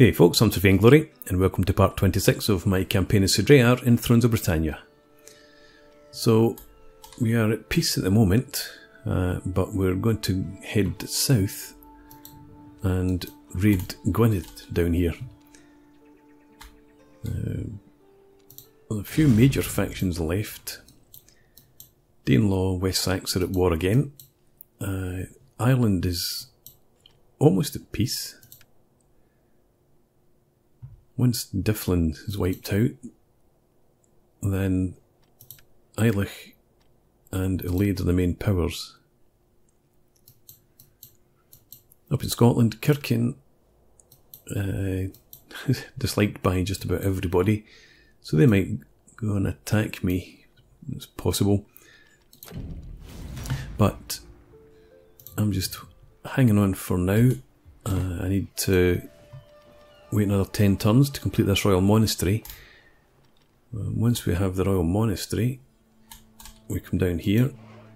Hey folks, I'm Sir Glory, and welcome to part 26 of my campaign as Sudreyar in Thrones of Britannia. So, we are at peace at the moment, uh, but we're going to head south and raid Gwynedd down here. Uh, a few major factions left. Danelaw, West Seaxe are at war again. Uh, Ireland is almost at peace. Once Dyflin is wiped out, then Ailech and Elaid are the main powers. Up in Scotland, Circenn, uh, disliked by just about everybody, so they might go and attack me. It's possible. But I'm just hanging on for now. Uh, I need to wait another 10 turns to complete this royal monastery. Uh, once we have the royal monastery, we come down here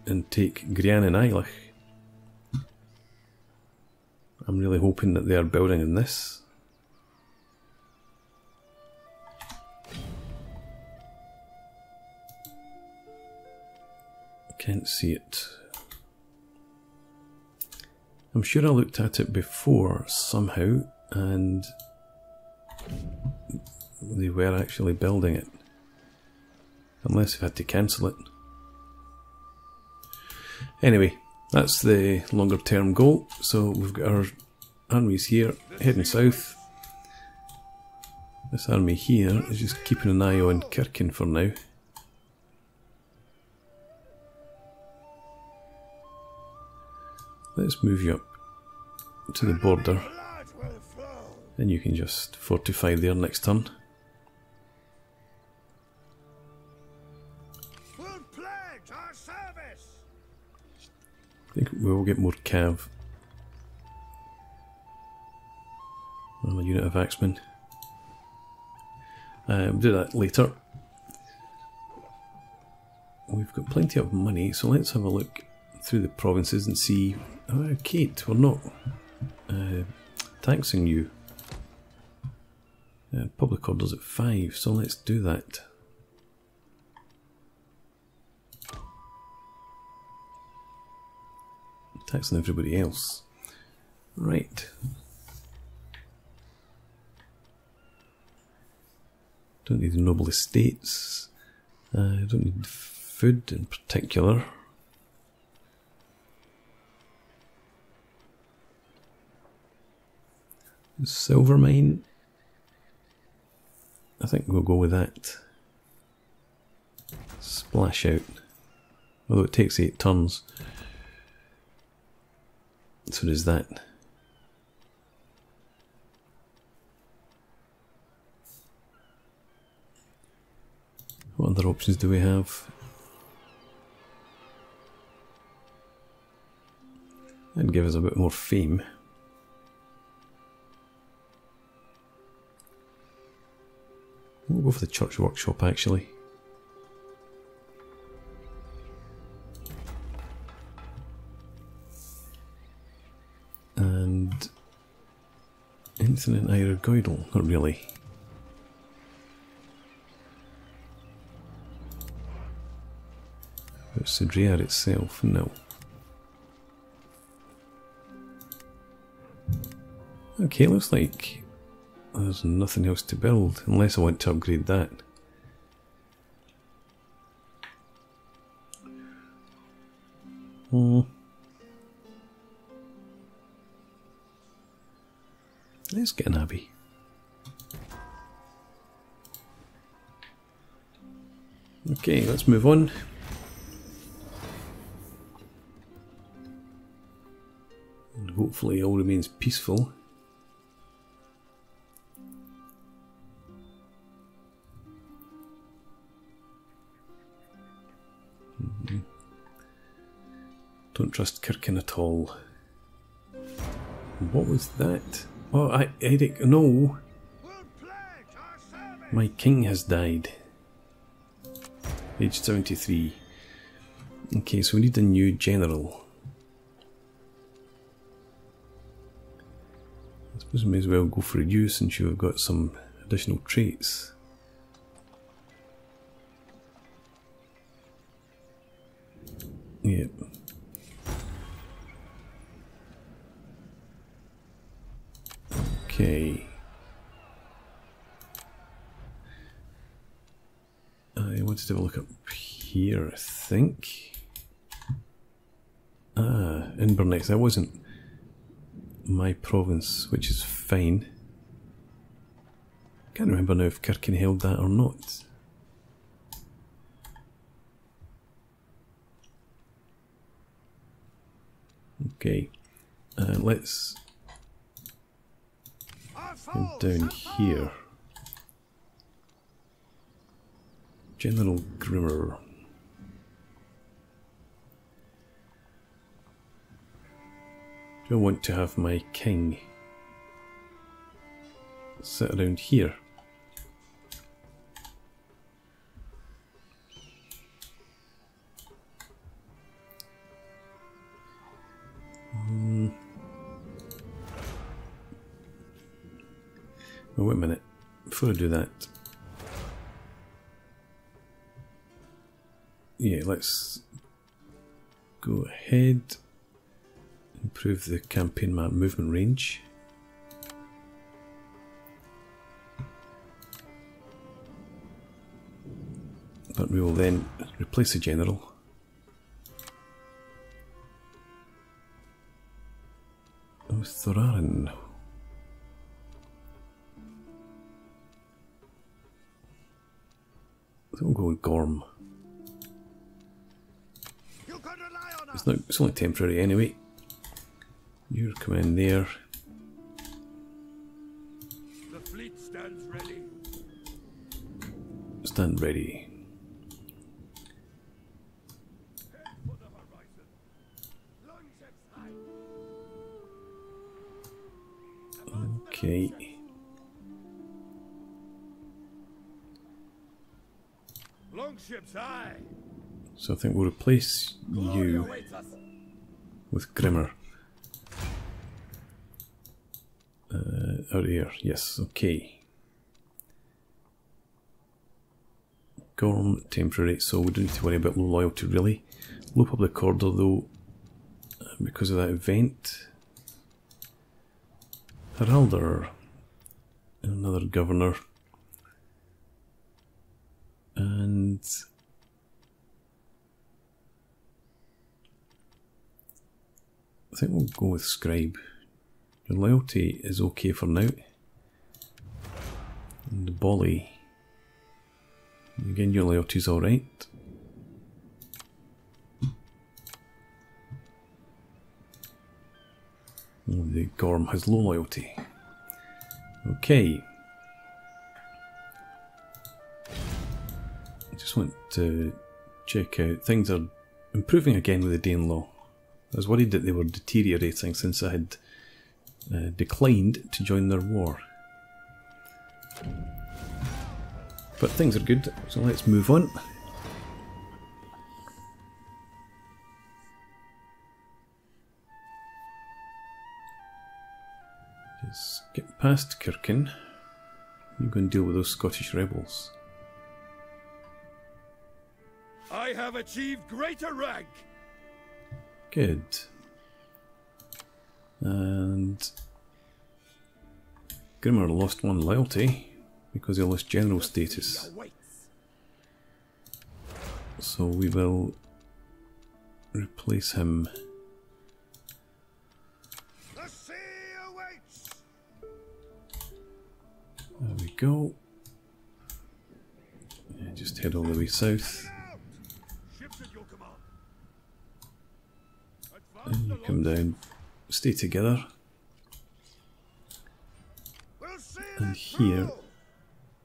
and take Grianne and. I'm really hoping that they are building in this. Can't see it. I'm sure I looked at it before somehow and they were actually building it. Unless we had to cancel it. Anyway, that's the longer term goal. So we've got our armies here heading south. This army here is just keeping an eye on Circenn for now. Let's move you up to the border. And you can just fortify there next turn. I think we will get more cav. Well, a unit of axemen. Uh, we'll do that later. We've got plenty of money, so let's have a look through the provinces and see. Oh, Kate, we're not uh, taxing you. Uh, public orders at 5, so let's do that. Taxing everybody else. Right. Don't need the noble estates. Uh, I don't need food in particular. Silver mine. I think we'll go with that. Splash out. Although it takes 8 tons. So does that. What other options do we have? And give us a bit more fame. We'll go for the church workshop actually. And anything in Airer Goidel? Not really. But Sudreyar itself, no. Okay, looks like there's nothing else to build, unless I want to upgrade that. Hmm. Let's get an abbey. Okay, let's move on. And hopefully all remains peaceful. Don't trust Circenn at all. What was that? Oh, I, Eirik, no! My king has died. Age 73. Okay, so we need a new general. I suppose we may as well go for you since you've got some additional traits. Yep. Okay. I wanted to have a look up here, I think. Ah, Inverness. That wasn't my province, which is fine. Can't remember now if Circenn held that or not. Okay, uh, let's go down here. General Grimr. Do I want to have my king sit around here? Before I do that, yeah, let's go ahead, improve the campaign map movement range. But we will then replace the general. With Thorarin. Gorm. It's not. It's only temporary anyway. You're coming there. The fleet stands ready. Stand ready. So I think we'll replace you with Grimr. Uh, out here, yes, okay. Gorm, temporary, so we don't need to worry about low loyalty really. Low public order though, uh, because of that event. Heralder, another governor. And I think we'll go with Scribe. Your loyalty is okay for now. And Bolly. Again, your loyalty's alright. Oh, the Gorm has low loyalty. Okay. I just want to check out. Things are improving again with the Danelaw. I was worried that they were deteriorating since I had uh, declined to join their war. But things are good, so let's move on. Just get past Circenn. You go and deal with those Scottish rebels. I have achieved greater rank. Good. And Grimr lost one loyalty because he lost general status. So we will replace him. The sea awaits. There we go. Yeah, just head all the way south. Out. Ships at your command. And Advance you come down, stay together. And here-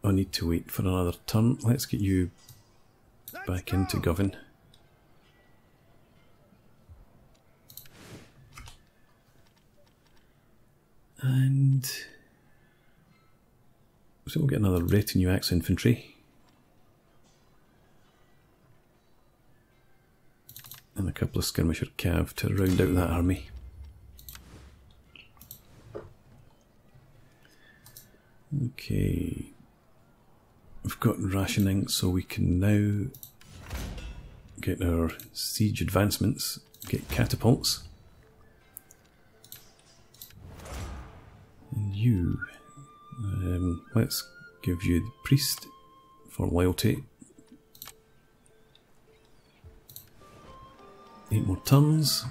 I need to wait for another turn. Let's get you back into go. govern. And so we'll get another retinue axe infantry. And a couple of skirmisher cav to round out that army. Okay. We've got rationing, so we can now get our siege advancements, get catapults. And you, um, let's give you the priest for loyalty. Eight more turns.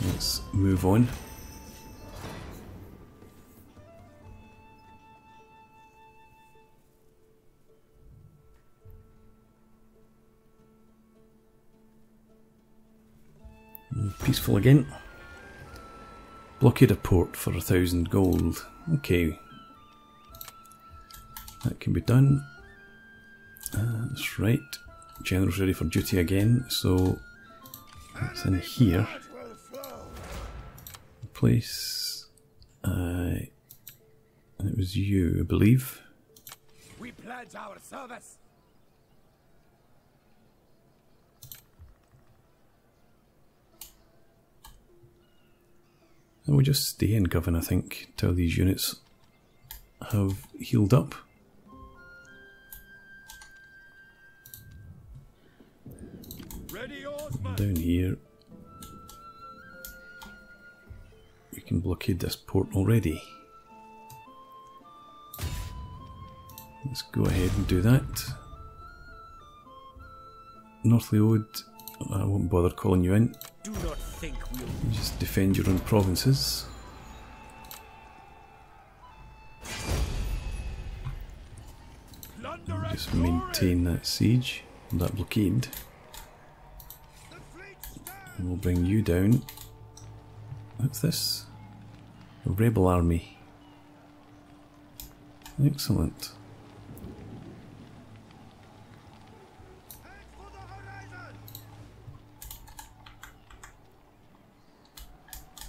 Let's move on. Peaceful again. Blockade a port for a thousand gold. Okay. That can be done. Uh, that's right. General's ready for duty again, so that's in here. Blood will flow. Place. Uh, and it was you, I believe. We pledge our service. And we'll just stay in Govan, I think, till these units have healed up. Down here, we can blockade this port already. Let's go ahead and do that. Northleode, I won't bother calling you in. Do not think we'll Just defend your own provinces. Just maintain that siege, that blockade. And we'll bring you down. What's this? A rebel army. Excellent.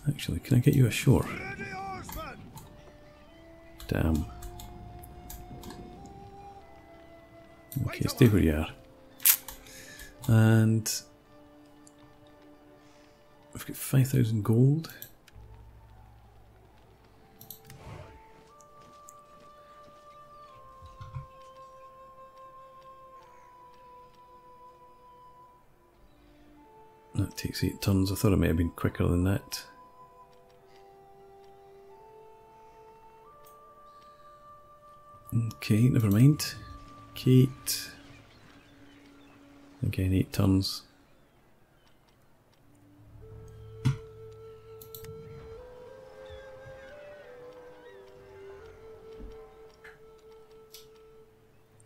Actually, can I get you ashore? Damn. Okay, stay where you are. And Got 5,000 gold. That takes 8 tons. I thought it might have been quicker than that. Okay, never mind. Kate. Again, 8 tons.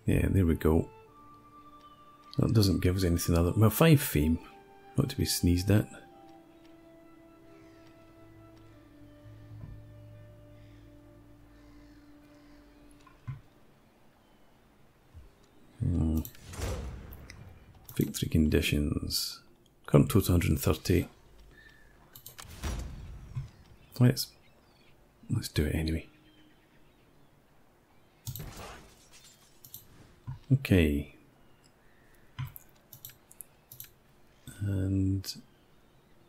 Yeah, there we go. That doesn't give us anything other. Well, 5 fame. Not to be sneezed at. Hmm. Victory conditions. Current total 130. Let's let's do it anyway. Okay. And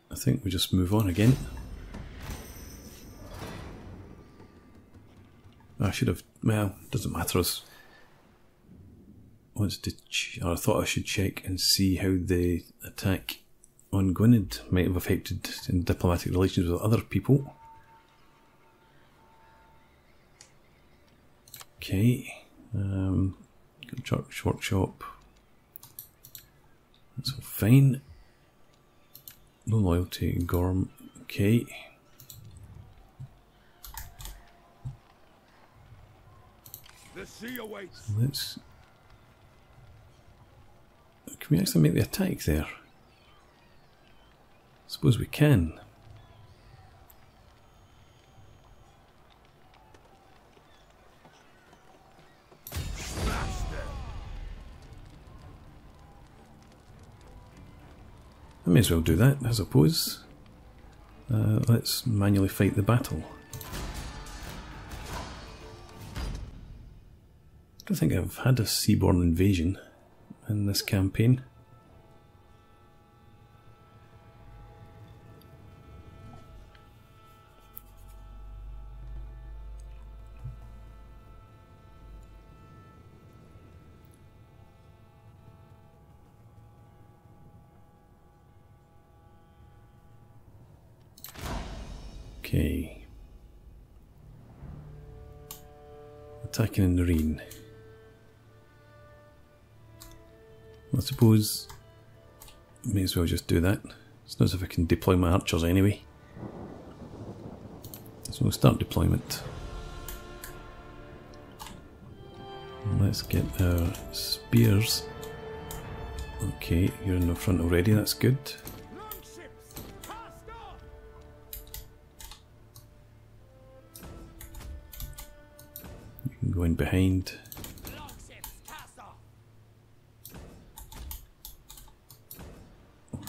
I think we just move on again. I should have well, doesn't matter us wants to, I thought I should check and see how the attack on Gwynedd might have affected in diplomatic relations with other people. Okay, um, church workshop. That's all fine. No loyalty, Gorm. Okay. The sea awaits. Let's. Can we actually make the attack there? Suppose we can. May as well do that, I suppose. Uh, let's manually fight the battle. I don't think I've had a seaborne invasion in this campaign. Okay. Attacking in the rain. I suppose may as well just do that. It's not as if I can deploy my archers anyway. So we'll start deployment. Let's get our spears. Okay, you're in the front already, that's good. You can go in behind.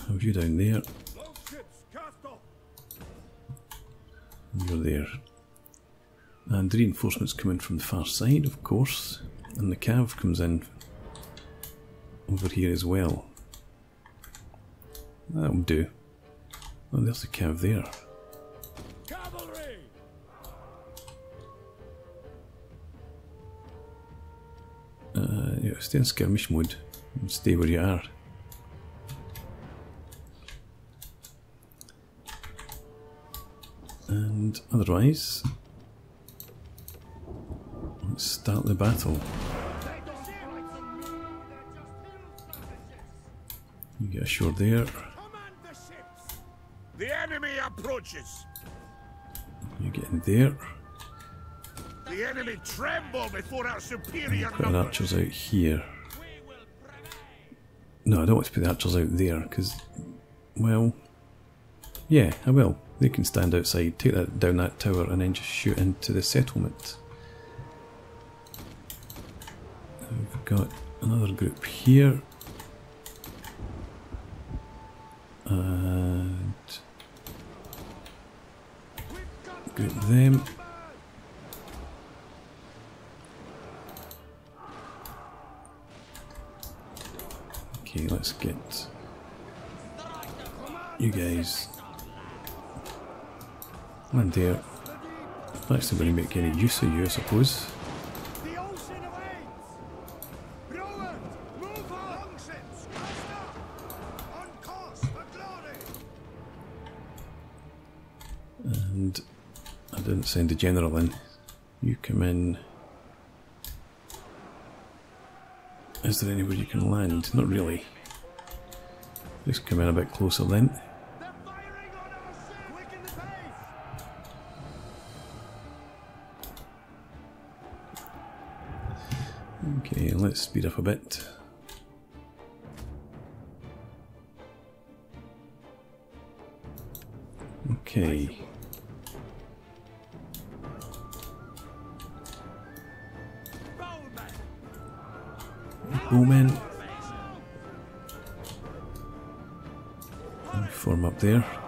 Have you down there? You're there. And the reinforcements come in from the far side, of course. And the cav comes in over here as well. That'll do. Oh, there's the cav there. Stay in skirmish mode and stay where you are. And otherwise, let's start the battle. You get ashore there. Command the ships! The enemy approaches. You get in there. The enemy tremble before our superior Put our archers out here. We will prevail! No, I don't want to put the archers out there because, well, yeah, I will. They can stand outside, take that down that tower, and then just shoot into the settlement. We've got another group here, and group them. There. I'm actually going to make any use of you, I suppose. And I didn't send a general in. You come in. Is there anywhere you can land? Not really. Just come in a bit closer then. Okay, let's speed up a bit. Okay. Bowman! Form up there.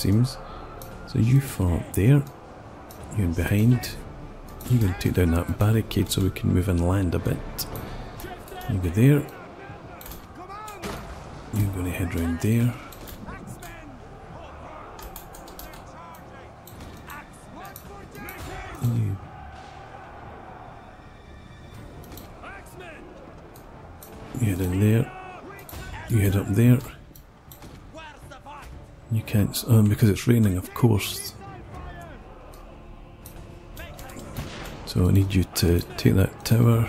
Seems. So you up there. You in behind. You're going to take down that barricade so we can move and land a bit. You go there. You're going to head round there. You, you head in there. You head up there. You can't, um, because it's raining, of course. So I need you to take that tower.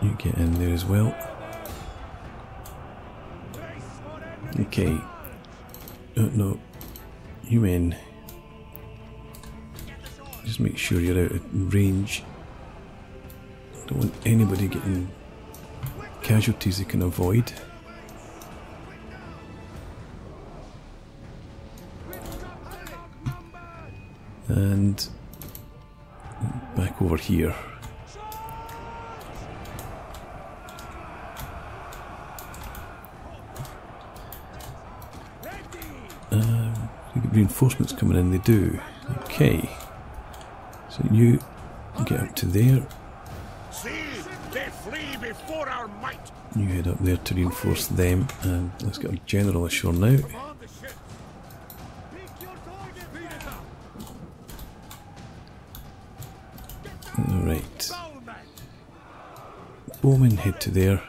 You get in there as well. Okay. Uh, no. You in. Just make sure you're out of range. Anybody getting casualties they can avoid. And back over here. Um, reinforcements coming in? They do. Okay. So you get up to there. Our might. You head up there to reinforce them. And let's get a general ashore now. On the ship. Pick your target. Beat it up. Alright. Bowman. Bowmen head to there.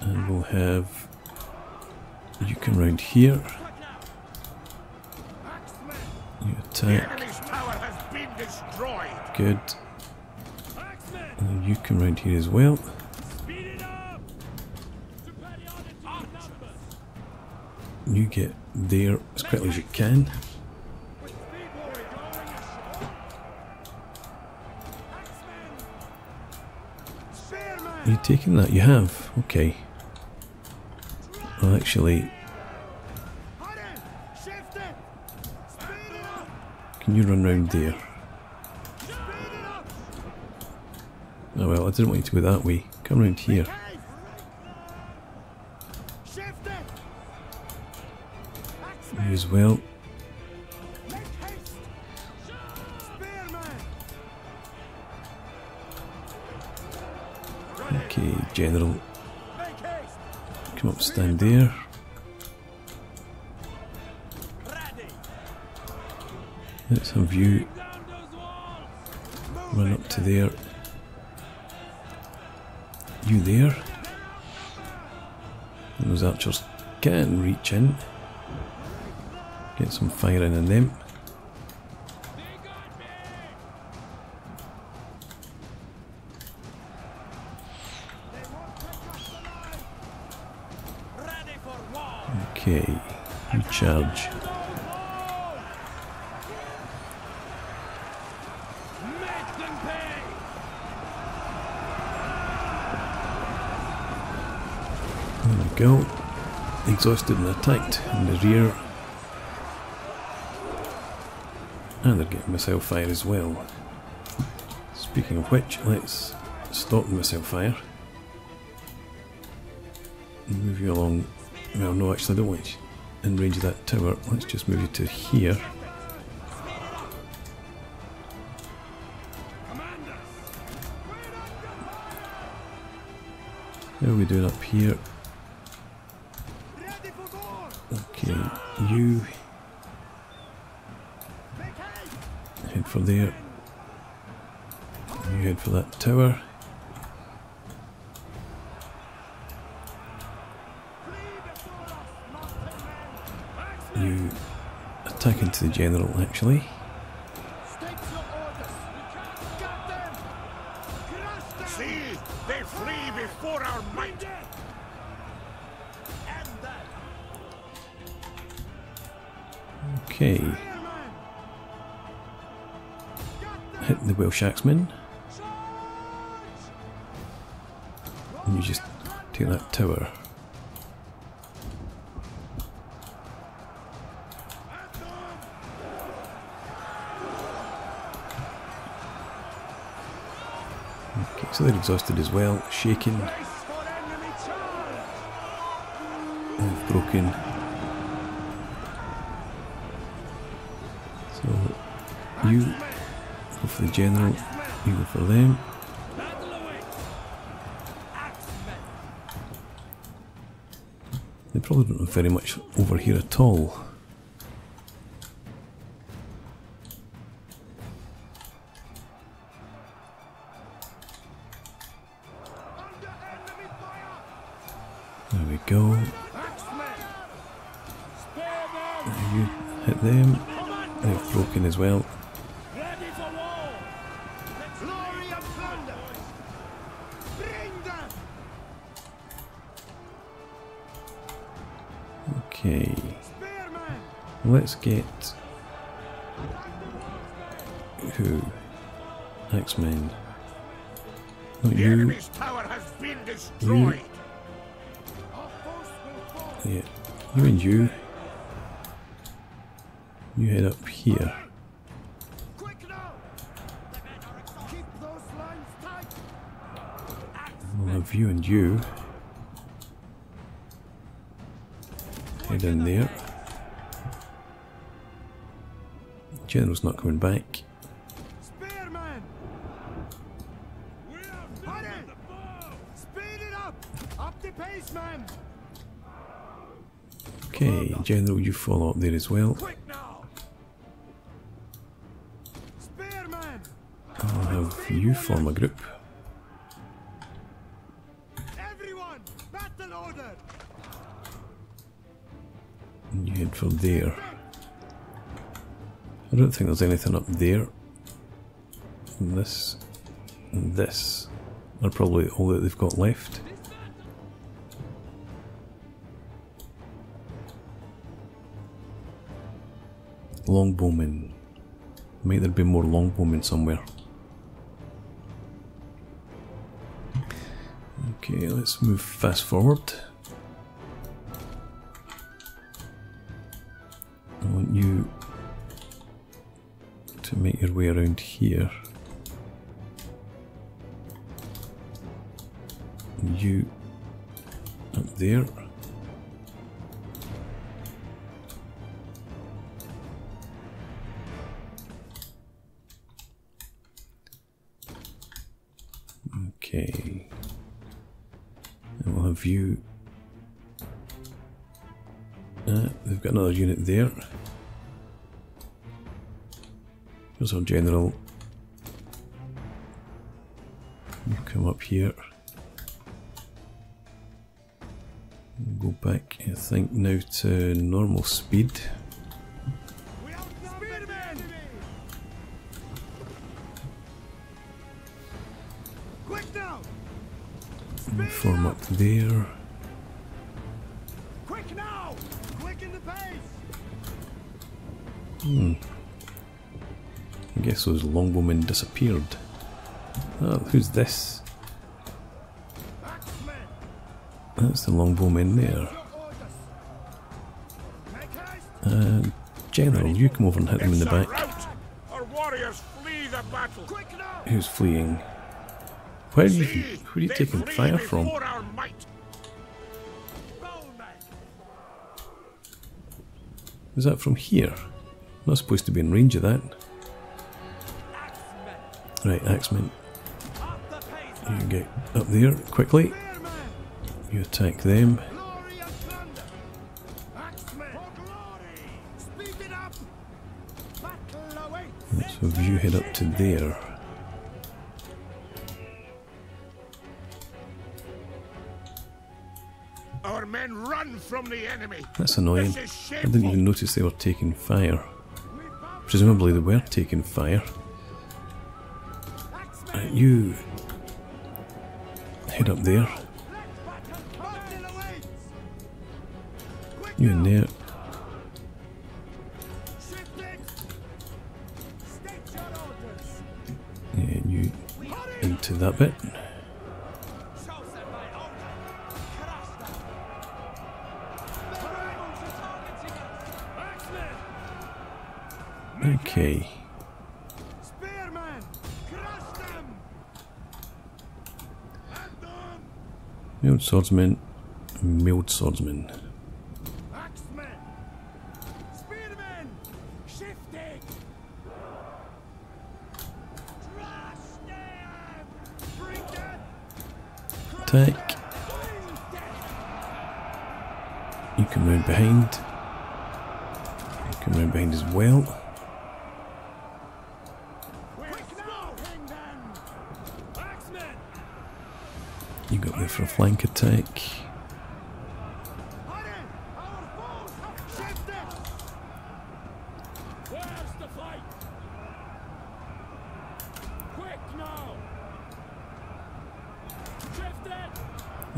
And we'll have you come round here. Quick now. Axemen. You attack. enemy's tower has been destroyed. Good. Come round here as well. Speed it up. Superiority in numbers. You get there as quickly as you can. With speed warrior going ashore. Axemen. Spearman. You taking that? You have. Okay. Well, actually, Hurry. Shift it. Speed it up. can you run round there? Speed it up. Oh well, I didn't want you to go that way. Come round here. You as well. Okay, General. Come up, stand there. Let's have you run up to there. You there. And those archers can reach in. Get some firing in them. Okay, you charge. Make them pay. There we go. Exhausted and attacked in the rear. And they're getting missile fire as well. Speaking of which, let's stop the missile fire. Move you along. Well, no, actually, I don't want you in range of that tower. Let's just move you to here. How are we doing up here? Ready for war. Okay, you head for there. You head for that tower. You attack into the general, actually. Charge. And you just take that tower. Okay, so they're exhausted as well, they've broken. So you for the general, you go for them. They probably don't have very much over here at all. Axemen. Not The you. enemy's tower has been destroyed. Our force will fall. Yeah, you and you. You head up here. Quick now. Keep those lines tight. We'll have you and you Head in there. General's not coming back. Spearman! We have to Hurry! the bow! Speed it up! Up the pace, man! Okay, General, you follow up there as well. Quick now! Spearman! I'll have you form a group. Everyone! Battle order! And you head for there. I don't think there's anything up there. And this and this are probably all that they've got left. Longbowmen. Might there be more longbowmen somewhere? Okay, let's move fast forward. I want you to make your way around here. You up there. Have. Uh, they've got another unit there. Here's our general. Come up here. Go back, I think, now to normal speed. Quick now! And form up there. Quick now! Quicken the pace! I guess those longbowmen disappeared. Ah, who's this? That's the longbowmen there. Your orders! Make haste! Uh, General, you come over and hit them in the back. Who's Our Where are you, are you taking fire from? Is that from here? Not supposed to be in range of that. Right, pace! you get up there quickly. You attack them. So if you head up to there. Our men run from the enemy. That's annoying. I didn't even notice they were taking fire. Presumably they were taking fire. Right, you head up there. Battle awaits! Quick You in there. Swordsman. Mailed swordsman. Axemen! Spearmen! Shifting! Crush them! Bring them! Attack. You can round behind. You can round behind as well. Quick now! Hang them! Axemen! You got there for a flank attack.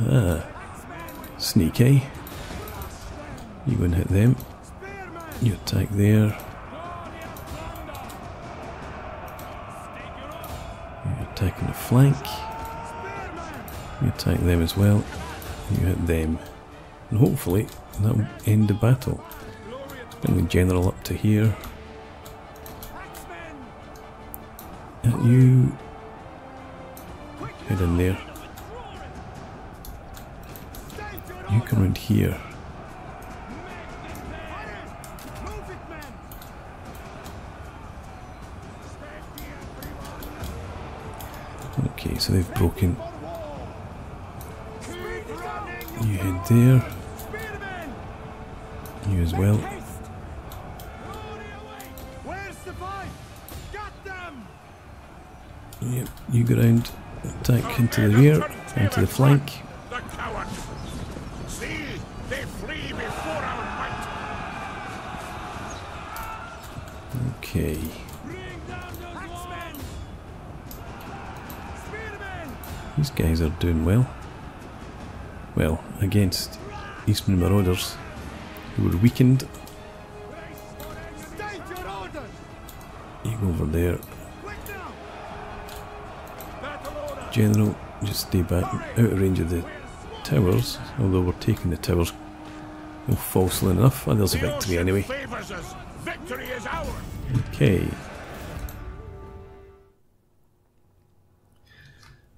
Ah, sneaky. You go and hit them. You attack there. You attack in the flank. Attack them as well. You hit them. And hopefully that'll end the battle. Bring the general up to here. You. Head in there. You come in here. Okay, so they've broken there. You as well. Haste! Where's the fight? Got them! Yep, you go round, attack into the rear, into the flank. The coward! See, they flee before our might. Okay. Bring down those Axemen! Spearmen! These guys are doing well. Well, against Eastman Marauders, who were weakened. You go over there. General, just stay back out of range of the towers, although we're taking the towers oh, falsely enough. And there's a victory anyway. Victory. Okay.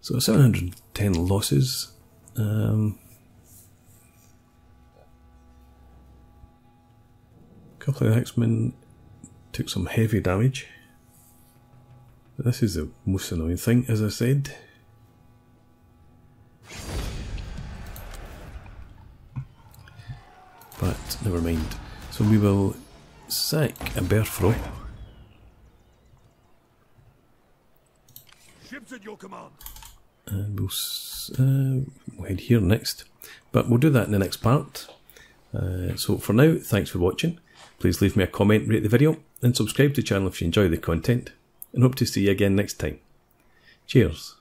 So 710 losses. Um, couple of Axemen took some heavy damage. This is the most annoying thing, as I said. But never mind. So we will sack Aberffraw. Ships at your command. And we'll, uh, we'll head here next. But we'll do that in the next part. Uh, so for now, thanks for watching. Please leave me a comment, rate the video, and subscribe to the channel if you enjoy the content. And hope to see you again next time. Cheers.